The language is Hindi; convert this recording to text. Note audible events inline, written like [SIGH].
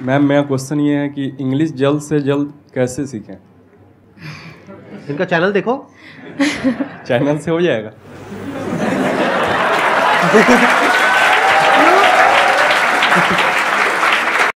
मैम मेरा क्वेश्चन ये है कि इंग्लिश जल्द से जल्द कैसे सीखें? इनका चैनल देखो। चैनल से हो जाएगा। [LAUGHS]